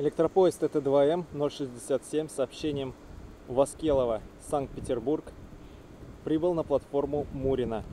Электропоезд ТТ2М 067 с сообщением Воскелова, Санкт-Петербург, прибыл на платформу Мурина.